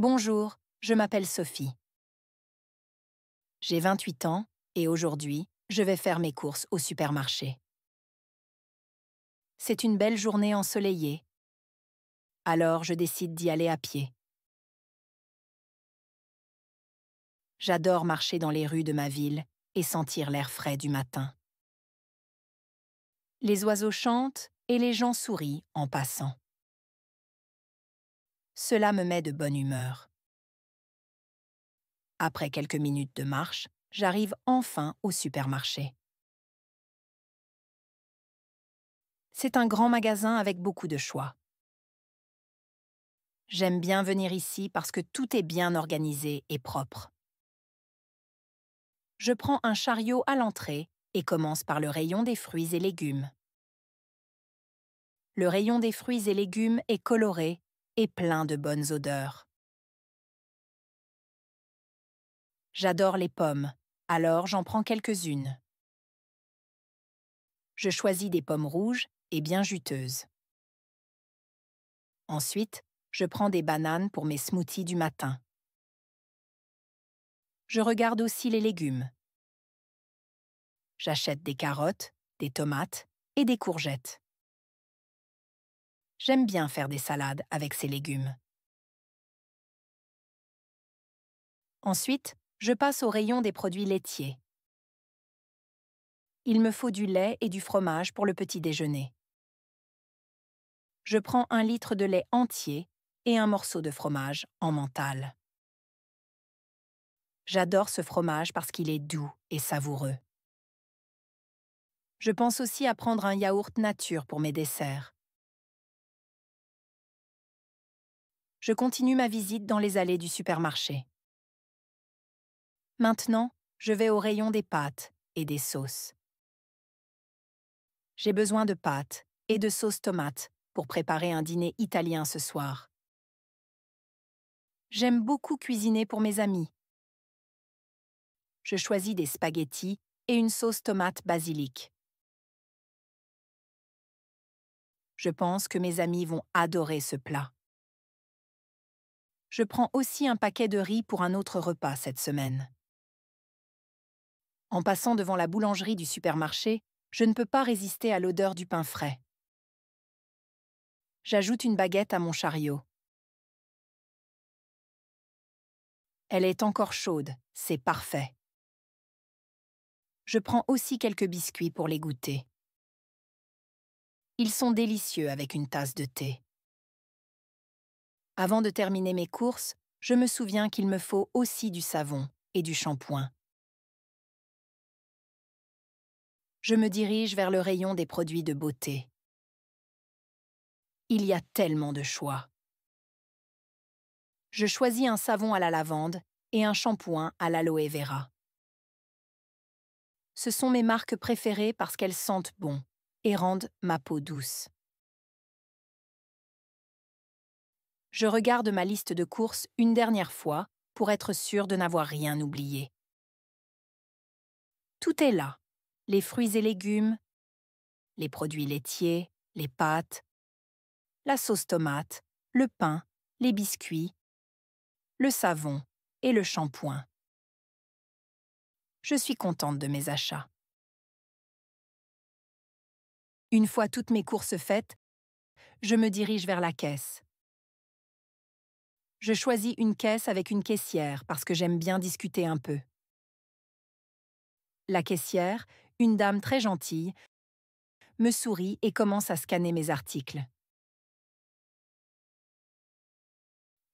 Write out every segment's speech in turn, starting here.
Bonjour, je m'appelle Sophie. J'ai 28 ans et aujourd'hui, je vais faire mes courses au supermarché. C'est une belle journée ensoleillée. Alors je décide d'y aller à pied. J'adore marcher dans les rues de ma ville et sentir l'air frais du matin. Les oiseaux chantent et les gens sourient en passant. Cela me met de bonne humeur. Après quelques minutes de marche, j'arrive enfin au supermarché. C'est un grand magasin avec beaucoup de choix. J'aime bien venir ici parce que tout est bien organisé et propre. Je prends un chariot à l'entrée et commence par le rayon des fruits et légumes. Le rayon des fruits et légumes est coloré et plein de bonnes odeurs. J'adore les pommes, alors j'en prends quelques-unes. Je choisis des pommes rouges et bien juteuses. Ensuite, je prends des bananes pour mes smoothies du matin. Je regarde aussi les légumes. J'achète des carottes, des tomates et des courgettes. J'aime bien faire des salades avec ces légumes. Ensuite, je passe au rayon des produits laitiers. Il me faut du lait et du fromage pour le petit déjeuner. Je prends un litre de lait entier et un morceau de fromage en mental. J'adore ce fromage parce qu'il est doux et savoureux. Je pense aussi à prendre un yaourt nature pour mes desserts. Je continue ma visite dans les allées du supermarché. Maintenant, je vais au rayon des pâtes et des sauces. J'ai besoin de pâtes et de sauce tomate pour préparer un dîner italien ce soir. J'aime beaucoup cuisiner pour mes amis. Je choisis des spaghettis et une sauce tomate basilic. Je pense que mes amis vont adorer ce plat. Je prends aussi un paquet de riz pour un autre repas cette semaine. En passant devant la boulangerie du supermarché, je ne peux pas résister à l'odeur du pain frais. J'ajoute une baguette à mon chariot. Elle est encore chaude, c'est parfait. Je prends aussi quelques biscuits pour les goûter. Ils sont délicieux avec une tasse de thé. Avant de terminer mes courses, je me souviens qu'il me faut aussi du savon et du shampoing. je me dirige vers le rayon des produits de beauté. Il y a tellement de choix. Je choisis un savon à la lavande et un shampoing à l'aloe vera. Ce sont mes marques préférées parce qu'elles sentent bon et rendent ma peau douce. Je regarde ma liste de courses une dernière fois pour être sûr de n'avoir rien oublié. Tout est là les fruits et légumes, les produits laitiers, les pâtes, la sauce tomate, le pain, les biscuits, le savon et le shampoing. Je suis contente de mes achats. Une fois toutes mes courses faites, je me dirige vers la caisse. Je choisis une caisse avec une caissière parce que j'aime bien discuter un peu. La caissière, une dame très gentille, me sourit et commence à scanner mes articles.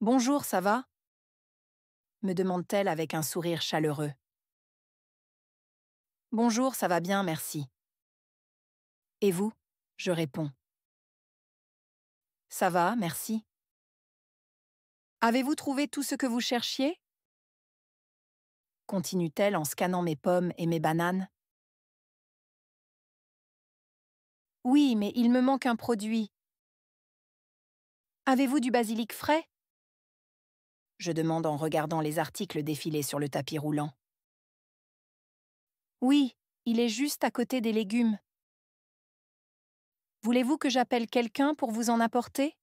Bonjour, ça va? me demande-t-elle avec un sourire chaleureux. Bonjour, ça va bien, merci. Et vous? Je réponds. Ça va, merci. Avez-vous trouvé tout ce que vous cherchiez? Continue-t-elle en scannant mes pommes et mes bananes. Oui, mais il me manque un produit. Avez-vous du basilic frais? Je demande en regardant les articles défiler sur le tapis roulant. Oui, il est juste à côté des légumes. Voulez-vous que j'appelle quelqu'un pour vous en apporter?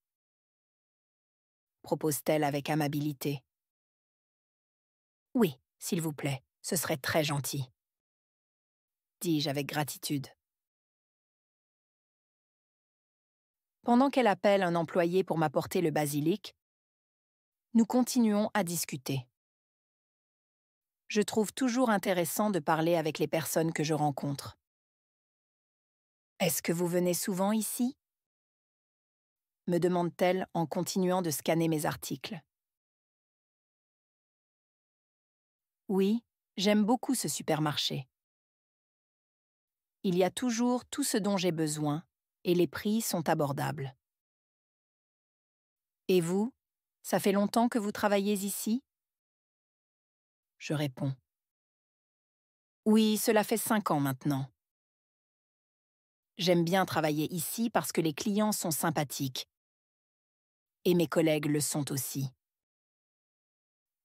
Propose-t-elle avec amabilité. Oui, s'il vous plaît, ce serait très gentil. Dis-je avec gratitude. Pendant qu'elle appelle un employé pour m'apporter le basilic, nous continuons à discuter. Je trouve toujours intéressant de parler avec les personnes que je rencontre. Est-ce que vous venez souvent ici? Me demande-t-elle en continuant de scanner mes articles. Oui, j'aime beaucoup ce supermarché. Il y a toujours tout ce dont j'ai besoin et les prix sont abordables. Et vous, ça fait longtemps que vous travaillez ici? Je réponds. Oui, cela fait cinq ans maintenant. J'aime bien travailler ici parce que les clients sont sympathiques. Et mes collègues le sont aussi,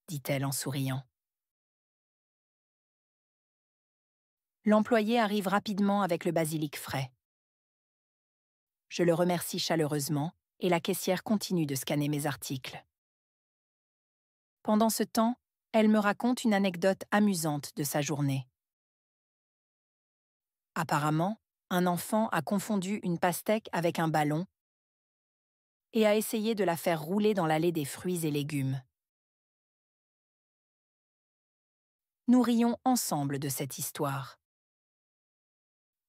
dit-elle en souriant. L'employé arrive rapidement avec le basilic frais. Je le remercie chaleureusement et la caissière continue de scanner mes articles. Pendant ce temps, elle me raconte une anecdote amusante de sa journée. Apparemment, un enfant a confondu une pastèque avec un ballon et a essayé de la faire rouler dans l'allée des fruits et légumes. Nous rions ensemble de cette histoire.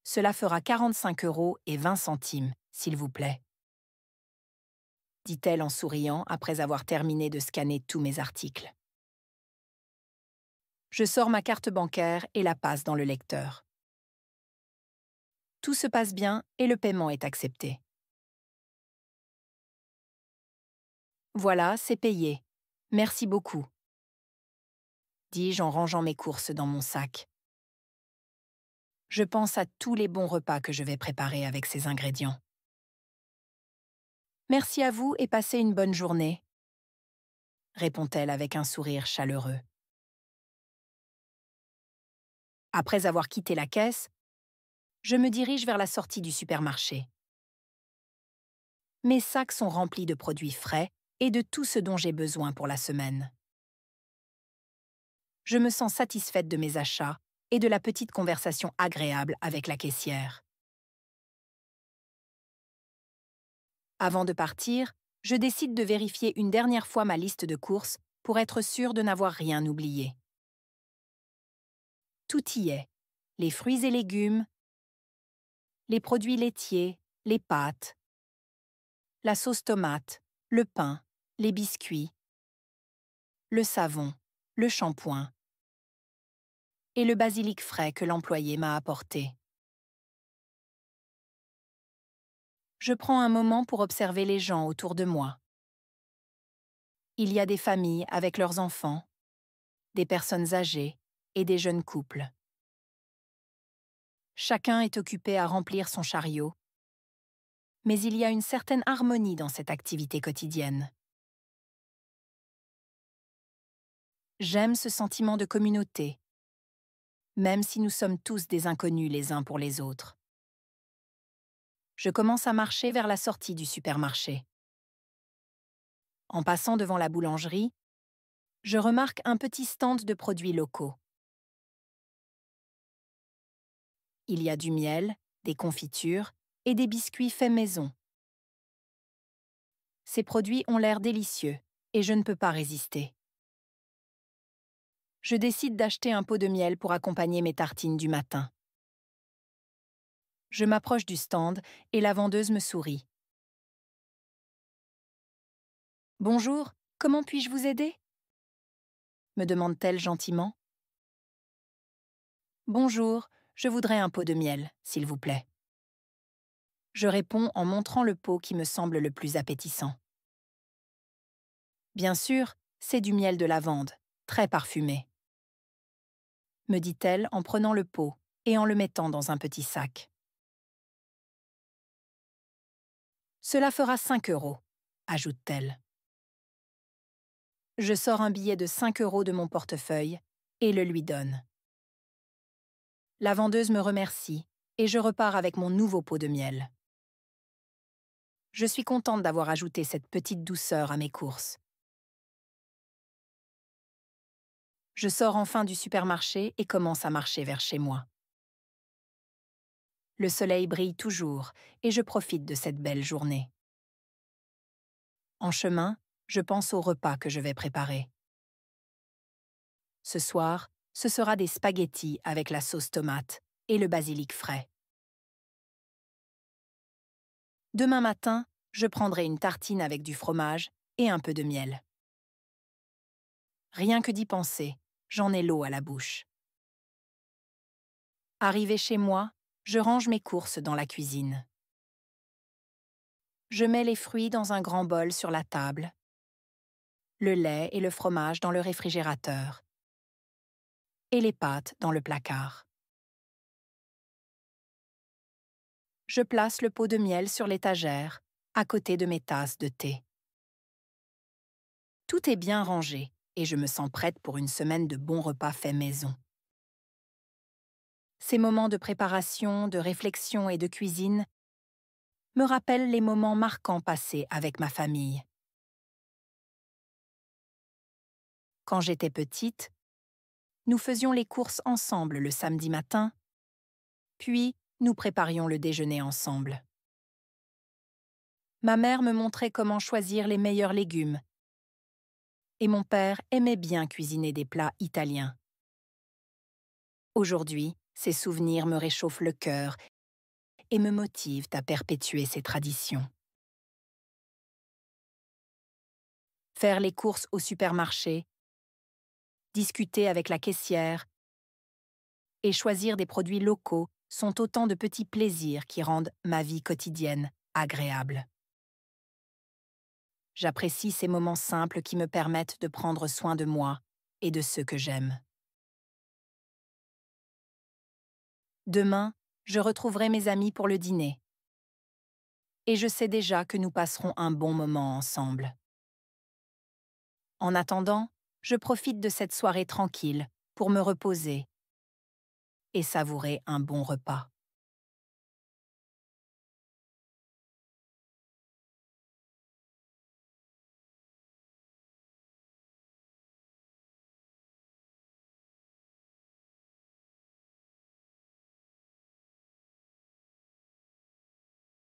Cela fera 45 euros et 20 centimes, s'il vous plaît. dit-elle en souriant après avoir terminé de scanner tous mes articles. Je sors ma carte bancaire et la passe dans le lecteur. Tout se passe bien et le paiement est accepté. Voilà, c'est payé. Merci beaucoup. Dis-je en rangeant mes courses dans mon sac. Je pense à tous les bons repas que je vais préparer avec ces ingrédients. Merci à vous et passez une bonne journée, répond-elle avec un sourire chaleureux. Après avoir quitté la caisse, je me dirige vers la sortie du supermarché. Mes sacs sont remplis de produits frais et de tout ce dont j'ai besoin pour la semaine. Je me sens satisfaite de mes achats et de la petite conversation agréable avec la caissière. Avant de partir, je décide de vérifier une dernière fois ma liste de courses pour être sûre de n'avoir rien oublié. Tout y est, les fruits et légumes, les produits laitiers, les pâtes, la sauce tomate, le pain, les biscuits, le savon, le shampoing et le basilic frais que l'employé m'a apporté. Je prends un moment pour observer les gens autour de moi. Il y a des familles avec leurs enfants, des personnes âgées et des jeunes couples. Chacun est occupé à remplir son chariot, mais il y a une certaine harmonie dans cette activité quotidienne. J'aime ce sentiment de communauté, même si nous sommes tous des inconnus les uns pour les autres. Je commence à marcher vers la sortie du supermarché. En passant devant la boulangerie, je remarque un petit stand de produits locaux. Il y a du miel, des confitures et des biscuits faits maison. Ces produits ont l'air délicieux et je ne peux pas résister je décide d'acheter un pot de miel pour accompagner mes tartines du matin. Je m'approche du stand et la vendeuse me sourit. Bonjour, comment puis-je vous aider? me demande-t-elle gentiment. Bonjour, je voudrais un pot de miel, s'il vous plaît. Je réponds en montrant le pot qui me semble le plus appétissant. Bien sûr, c'est du miel de lavande, très parfumé me dit-elle en prenant le pot et en le mettant dans un petit sac. Cela fera cinq euros, ajoute-t-elle. Je sors un billet de cinq euros de mon portefeuille et le lui donne. La vendeuse me remercie et je repars avec mon nouveau pot de miel. Je suis contente d'avoir ajouté cette petite douceur à mes courses. Je sors enfin du supermarché et commence à marcher vers chez moi. Le soleil brille toujours et je profite de cette belle journée. En chemin, je pense au repas que je vais préparer. Ce soir, ce sera des spaghettis avec la sauce tomate et le basilic frais. Demain matin, je prendrai une tartine avec du fromage et un peu de miel. Rien que d'y penser, j'en ai l'eau à la bouche. Arrivé chez moi, je range mes courses dans la cuisine. Je mets les fruits dans un grand bol sur la table, le lait et le fromage dans le réfrigérateur, et les pâtes dans le placard. Je place le pot de miel sur l'étagère, à côté de mes tasses de thé. Tout est bien rangé et je me sens prête pour une semaine de bons repas faits maison. Ces moments de préparation, de réflexion et de cuisine me rappellent les moments marquants passés avec ma famille. Quand j'étais petite, nous faisions les courses ensemble le samedi matin, puis nous préparions le déjeuner ensemble. Ma mère me montrait comment choisir les meilleurs légumes, et mon père aimait bien cuisiner des plats italiens. Aujourd'hui, ces souvenirs me réchauffent le cœur et me motivent à perpétuer ces traditions. Faire les courses au supermarché, discuter avec la caissière et choisir des produits locaux sont autant de petits plaisirs qui rendent ma vie quotidienne agréable. J'apprécie ces moments simples qui me permettent de prendre soin de moi et de ceux que j'aime. Demain, je retrouverai mes amis pour le dîner. Et je sais déjà que nous passerons un bon moment ensemble. En attendant, je profite de cette soirée tranquille pour me reposer et savourer un bon repas.